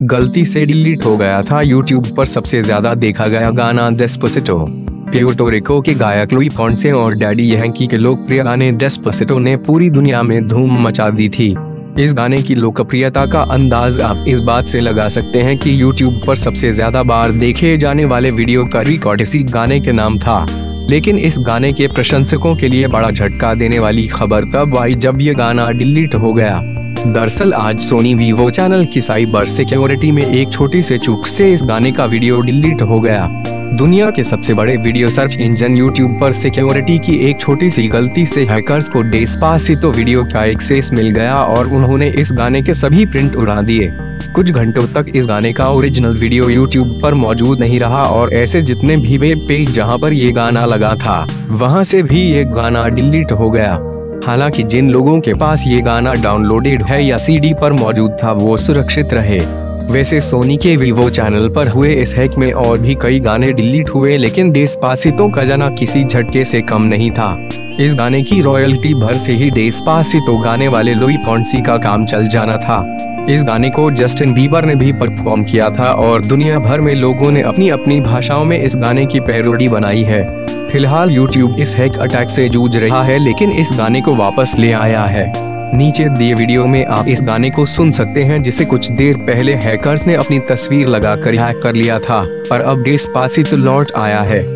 गलती से डिलीट हो गया था। यूट्यूब पर सबसे ज़्यादा देखा गया गाना डेस्पोसिटो प्यूटोरिको के गायक लुई फॉन्से और डैडी यहकी के लोकप्रिय गाने डेस्पोसिटो ने पूरी दुनिया में धूम मचा दी थी। इस गाने की लोकप्रियता का अंदाज आप इस बात से लगा सकते हैं कि YouTube पर सबसे ज़्यादा बार देखे जाने वाले वीडियो का रिकॉर्ड इसी गाने के नाम था। लेकिन इस गाने के प्रशंसकों के लिए बड़ा झटका देने वाली खबर तब आई जब ये गाना डिलीट हो गया। दरअसल आज सोनी वीवो चैनल की साइबर सिक्योरिटी में एक छोटी से चूक से इस गाने का वीडियो डिलीट हो गया। दुनिया के सबसे बड़े वीडियो सर्च इंजन यूट्यूब पर सिक्योरिटी की एक छोटी सी गलती से हैकर्स को डेस्पासितो वीडियो का एक्सेस मिल गया और उन्होंने इस गाने के सभी प्रिंट उड़ा दिए। कुछ घंटों तक इस गाने का ओरिजिनल वीडियो यूट्यूब पर मौजूद नहीं रहा और ऐसे जितने भी वेब पेज जहाँ पर ये गाना लगा था, वहाँ से भी ये गाना डिलीट हो गया। हालाँकि जिन लोगों के पास ये गाना डाउनलोडेड है या सीडी पर मौजूद था, वो सुरक्षित रहे। वैसे सोनी के वीवो चैनल पर हुए इस हैक में और भी कई गाने डिलीट हुए, लेकिन देशपासितों का जाना किसी झटके से कम नहीं था। इस गाने की रॉयल्टी भर से ही देशपासितो गाने वाले लुई फॉन्सी का काम चल जाना था। इस गाने को जस्टिन बीबर ने भी परफॉर्म किया था और दुनिया भर में लोगों ने अपनी अपनी भाषाओं में इस गाने की पैरोडी बनाई है। फ़िलहाल YouTube इस हैक अटैक से जूझ रहा है, लेकिन इस गाने को वापस ले आया है। नीचे दिए वीडियो में आप इस गाने को सुन सकते हैं, जिसे कुछ देर पहले हैकर्स ने अपनी तस्वीर लगाकर हैक कर लिया था, पर अब डेस्पासित लौट आया है।